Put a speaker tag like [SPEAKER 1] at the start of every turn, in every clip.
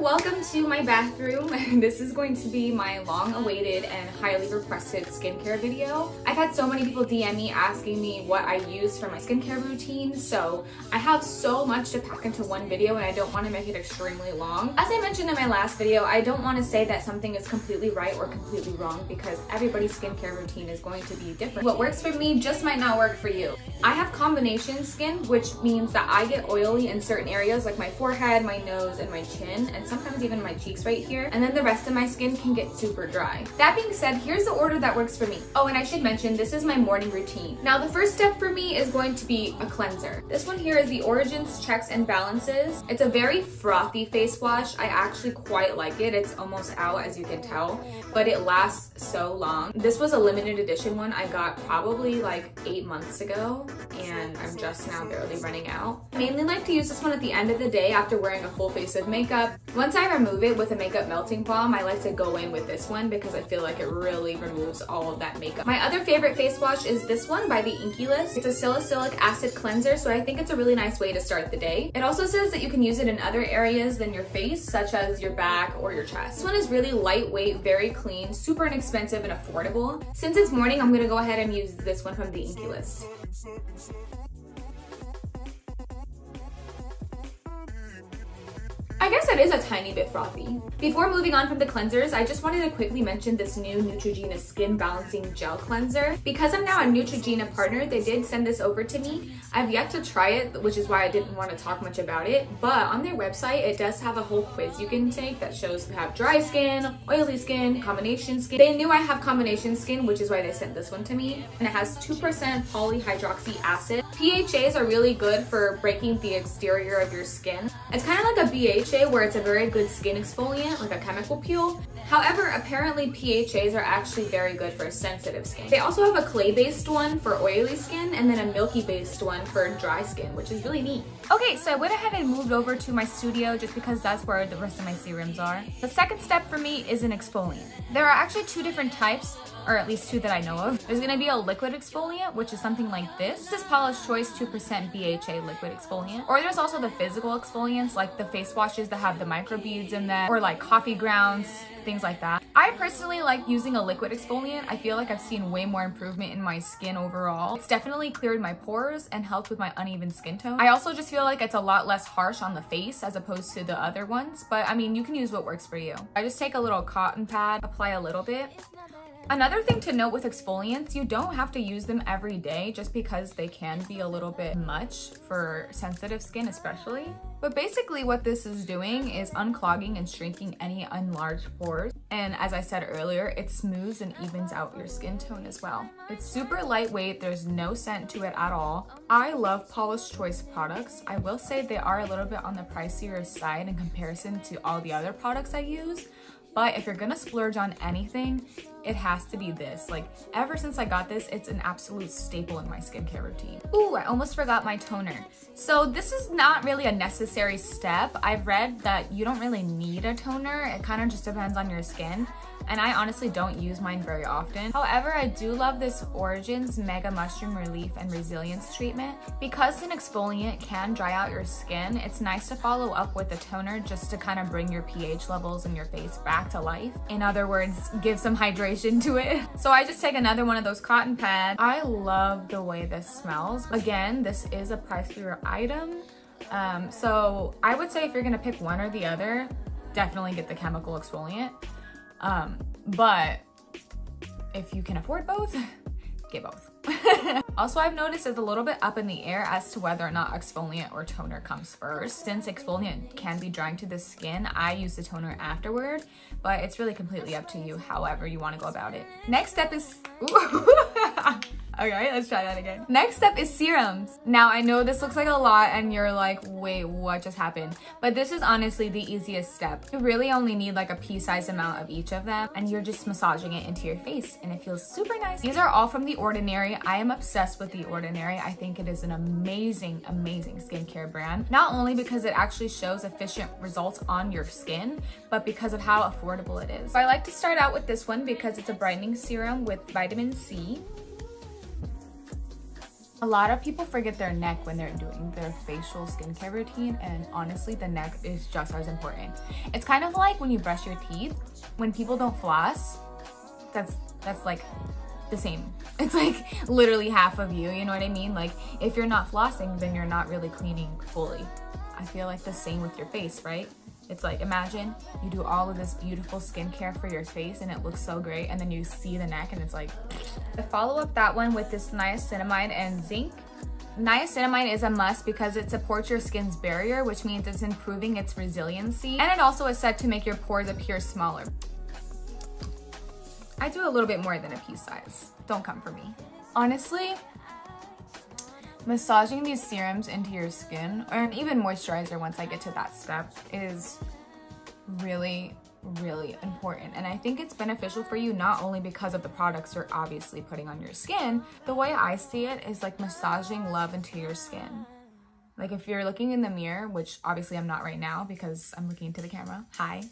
[SPEAKER 1] welcome to my bathroom. this is going to be my long awaited and highly requested skincare video. I've had so many people DM me asking me what I use for my skincare routine, so I have so much to pack into one video and I don't want to make it extremely long. As I mentioned in my last video, I don't want to say that something is completely right or completely wrong because everybody's skincare routine is going to be different. What works for me just might not work for you. I have combination skin, which means that I get oily in certain areas like my forehead, my nose, and my chin, and sometimes even my cheeks right here. And then the rest of my skin can get super dry. That being said, here's the order that works for me. Oh, and I should mention, this is my morning routine. Now, the first step for me is going to be a cleanser. This one here is the Origins Checks and Balances. It's a very frothy face wash. I actually quite like it. It's almost out, as you can tell, but it lasts so long. This was a limited edition one I got probably like eight months ago, and I'm just now barely running out. I mainly like to use this one at the end of the day after wearing a full face of makeup. Once I remove it with a makeup melting balm, I like to go in with this one because I feel like it really removes all of that makeup. My other favorite face wash is this one by the INKEY List. It's a salicylic acid cleanser, so I think it's a really nice way to start the day. It also says that you can use it in other areas than your face, such as your back or your chest. This one is really lightweight, very clean, super inexpensive and affordable. Since it's morning, I'm gonna go ahead and use this one from the INKEY List. I guess it is a tiny bit frothy. Before moving on from the cleansers, I just wanted to quickly mention this new Neutrogena Skin Balancing Gel Cleanser. Because I'm now a Neutrogena partner, they did send this over to me. I've yet to try it, which is why I didn't want to talk much about it. But on their website, it does have a whole quiz you can take that shows you have dry skin, oily skin, combination skin. They knew I have combination skin, which is why they sent this one to me. And it has 2% polyhydroxy acid. PHAs are really good for breaking the exterior of your skin. It's kind of like a BHA where it's a very good skin exfoliant, like a chemical peel. However, apparently PHAs are actually very good for sensitive skin. They also have a clay-based one for oily skin and then a milky-based one for dry skin, which is really neat. Okay, so I went ahead and moved over to my studio just because that's where the rest of my serums are. The second step for me is an exfoliant. There are actually two different types or at least two that I know of. There's gonna be a liquid exfoliant, which is something like this. This is Paula's Choice 2% BHA liquid exfoliant. Or there's also the physical exfoliants, like the face washes that have the microbeads in them, or like coffee grounds, things like that. I personally like using a liquid exfoliant. I feel like I've seen way more improvement in my skin overall. It's definitely cleared my pores and helped with my uneven skin tone. I also just feel like it's a lot less harsh on the face as opposed to the other ones, but I mean, you can use what works for you. I just take a little cotton pad, apply a little bit, Another thing to note with exfoliants, you don't have to use them every day just because they can be a little bit much for sensitive skin especially. But basically what this is doing is unclogging and shrinking any enlarged pores. And as I said earlier, it smooths and evens out your skin tone as well. It's super lightweight, there's no scent to it at all. I love Paula's Choice products. I will say they are a little bit on the pricier side in comparison to all the other products I use. But if you're gonna splurge on anything, it has to be this. Like ever since I got this, it's an absolute staple in my skincare routine. Ooh, I almost forgot my toner. So this is not really a necessary step. I've read that you don't really need a toner. It kind of just depends on your skin and I honestly don't use mine very often. However, I do love this Origins Mega Mushroom Relief and Resilience treatment. Because an exfoliant can dry out your skin, it's nice to follow up with a toner just to kind of bring your pH levels in your face back to life. In other words, give some hydration to it. So I just take another one of those cotton pads. I love the way this smells. Again, this is a price pricier item. Um, so I would say if you're gonna pick one or the other, definitely get the chemical exfoliant. Um, but if you can afford both, get both. also, I've noticed it's a little bit up in the air as to whether or not exfoliant or toner comes first. Since exfoliant can be drying to the skin, I use the toner afterward, but it's really completely up to you however you want to go about it. Next step is... Okay, let's try that again. Next up is serums. Now, I know this looks like a lot and you're like, wait, what just happened? But this is honestly the easiest step. You really only need like a pea-sized amount of each of them and you're just massaging it into your face and it feels super nice. These are all from The Ordinary. I am obsessed with The Ordinary. I think it is an amazing, amazing skincare brand. Not only because it actually shows efficient results on your skin, but because of how affordable it is. So I like to start out with this one because it's a brightening serum with vitamin C. A lot of people forget their neck when they're doing their facial skincare routine and honestly the neck is just as important. It's kind of like when you brush your teeth, when people don't floss, that's that's like the same. It's like literally half of you, you know what I mean? Like if you're not flossing, then you're not really cleaning fully. I feel like the same with your face, right? It's like, imagine you do all of this beautiful skincare for your face and it looks so great and then you see the neck and it's like... I follow up that one with this niacinamide and zinc. Niacinamide is a must because it supports your skin's barrier, which means it's improving its resiliency. And it also is said to make your pores appear smaller. I do a little bit more than a pea size. Don't come for me. Honestly, massaging these serums into your skin, or even moisturizer once I get to that step, is really, really important. And I think it's beneficial for you not only because of the products you're obviously putting on your skin, the way I see it is like massaging love into your skin. Like if you're looking in the mirror, which obviously I'm not right now because I'm looking into the camera, hi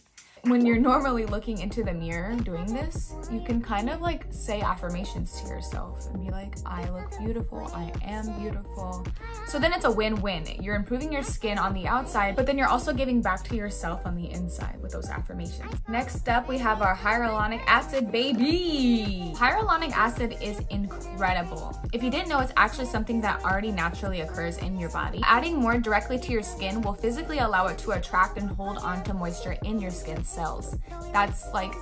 [SPEAKER 1] when you're normally looking into the mirror doing this, you can kind of like say affirmations to yourself and be like, I look beautiful, I am beautiful. So then it's a win-win. You're improving your skin on the outside, but then you're also giving back to yourself on the inside with those affirmations. Next up, we have our hyaluronic acid, baby. Hyaluronic acid is incredible. If you didn't know, it's actually something that already naturally occurs in your body. Adding more directly to your skin will physically allow it to attract and hold on to moisture in your skin cells. That's like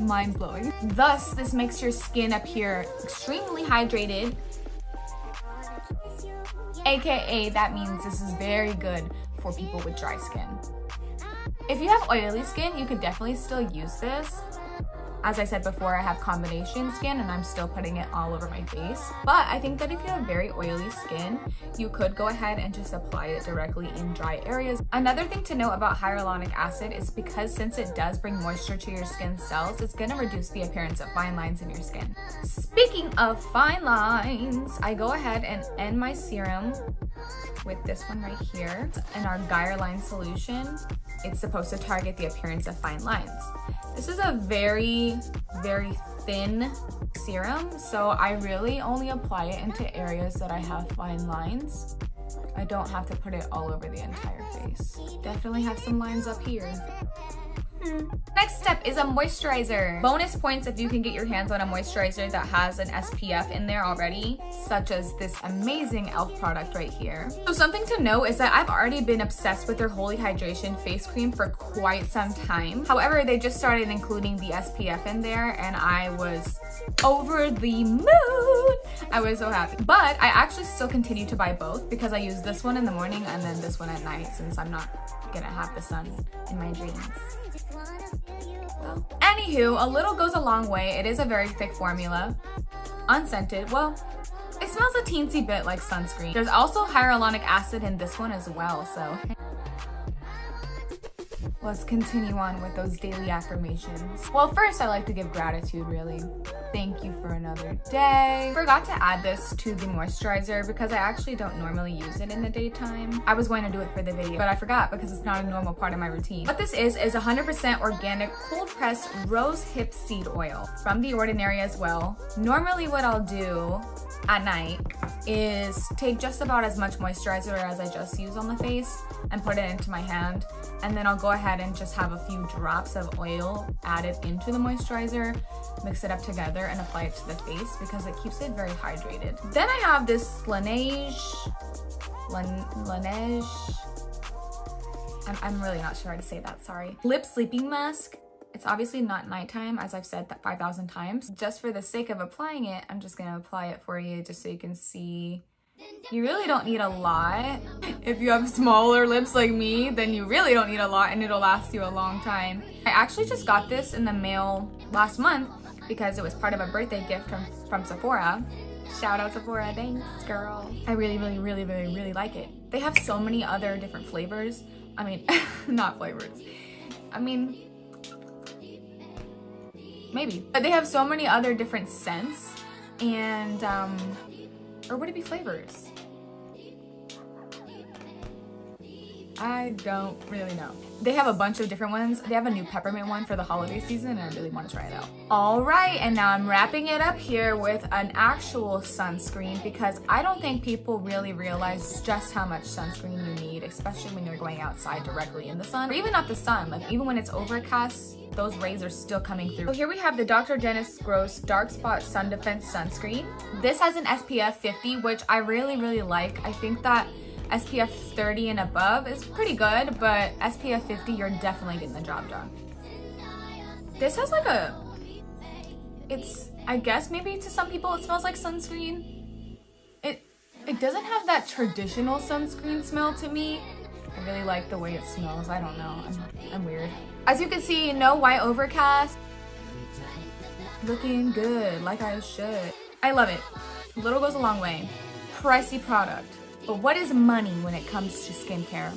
[SPEAKER 1] mind blowing. Thus, this makes your skin appear extremely hydrated. AKA, that means this is very good for people with dry skin. If you have oily skin, you could definitely still use this as I said before, I have combination skin and I'm still putting it all over my face. But I think that if you have very oily skin, you could go ahead and just apply it directly in dry areas. Another thing to note about hyaluronic acid is because since it does bring moisture to your skin cells, it's gonna reduce the appearance of fine lines in your skin. Speaking of fine lines, I go ahead and end my serum with this one right here. In our Gyre Line solution, it's supposed to target the appearance of fine lines. This is a very, very thin serum, so I really only apply it into areas that I have fine lines. I don't have to put it all over the entire face. Definitely have some lines up here. Next step is a moisturizer. Bonus points if you can get your hands on a moisturizer that has an SPF in there already, such as this amazing e.l.f. product right here. So something to note is that I've already been obsessed with their Holy Hydration face cream for quite some time. However, they just started including the SPF in there and I was over the moon. I was so happy. But I actually still continue to buy both because I use this one in the morning and then this one at night since I'm not gonna have the sun in my dreams. Anywho, a little goes a long way. It is a very thick formula. Unscented. Well, it smells a teensy bit like sunscreen. There's also hyaluronic acid in this one as well, so let's continue on with those daily affirmations. Well, first I like to give gratitude, really. Thank you for another day. Forgot to add this to the moisturizer because I actually don't normally use it in the daytime. I was going to do it for the video, but I forgot because it's not a normal part of my routine. What this is, is 100% organic cold pressed rose hip seed oil from The Ordinary as well. Normally what I'll do at night is take just about as much moisturizer as I just used on the face and put it into my hand. And then I'll go ahead and just have a few drops of oil added into the moisturizer, mix it up together and apply it to the face because it keeps it very hydrated. Then I have this Laneige, Laneige, I'm, I'm really not sure how to say that, sorry. Lip sleeping mask. It's obviously not nighttime, as I've said that 5,000 times. Just for the sake of applying it, I'm just gonna apply it for you just so you can see you really don't need a lot. If you have smaller lips like me, then you really don't need a lot and it'll last you a long time. I actually just got this in the mail last month because it was part of a birthday gift from, from Sephora. Shout out Sephora, thanks girl. I really, really, really, really, really like it. They have so many other different flavors. I mean, not flavors. I mean, maybe. But they have so many other different scents and um, or would it be flavors?
[SPEAKER 2] I don't really know. They have a bunch of different ones. They have a new peppermint one for the holiday season and I really want to try it out. All right, and now I'm wrapping it up here with an actual sunscreen because I don't think people really realize just how much sunscreen you need, especially when you're going outside directly in the sun, or even not the sun, like even when it's overcast, those rays are still coming through. So here we have the Dr. Dennis Gross Dark Spot Sun Defense Sunscreen. This has an SPF 50, which I really, really like. I think that SPF 30 and above is pretty good, but SPF 50, you're definitely getting the job done. This has like a, it's, I guess maybe to some people it smells like sunscreen. It, it doesn't have that traditional sunscreen smell to me. I really like the way it smells. I don't know, I'm, I'm weird. As you can see, no white overcast. Looking good, like I should. I love it. Little goes a long way. Pricey product. But what is money when it comes to skincare?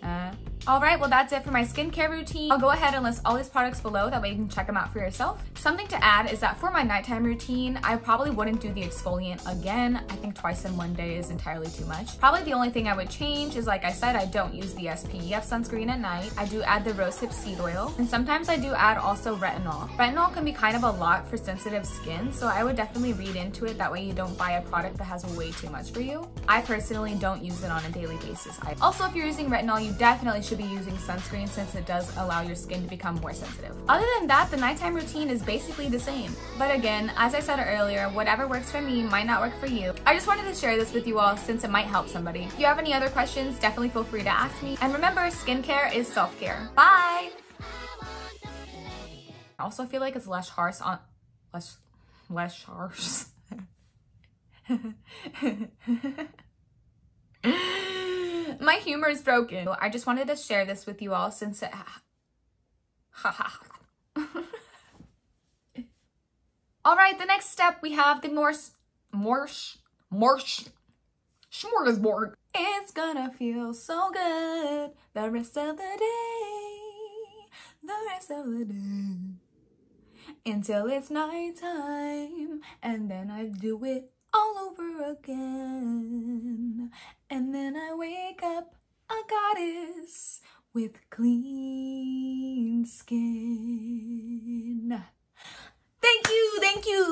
[SPEAKER 2] Uh, all right, well that's it for my skincare routine. I'll go ahead and list all these products below, that way you can check them out for yourself. Something to add is that for my nighttime routine, I probably wouldn't do the exfoliant again. I think twice in one day is entirely too much. Probably the only thing I would change is like I said, I don't use the SPF sunscreen at night. I do add the rosehip seed oil, and sometimes I do add also retinol. Retinol can be kind of a lot for sensitive skin, so I would definitely read into it. That way you don't buy a product that has way too much for you. I personally don't use it on a daily basis. Also, if you're using retinol, you definitely should be using sunscreen since it does allow your skin to become more sensitive. Other than that, the nighttime routine is basically the same. But again, as I said earlier, whatever works for me might not work for you. I just wanted to share this with you all since it might help somebody. If you have any other questions, definitely feel free to ask me. And remember, skincare is self-care. Bye! I also feel like it's less harsh on less less harsh. My humor is broken. I just wanted to share this with you all since it... all right, the next step we have the Morse... Morse... Morse... Smorgasbord. It's gonna feel so good the rest of the day. The rest of the day. Until it's nighttime. And then I do it all over again. And then I wake up a goddess with clean skin. Thank you, thank you.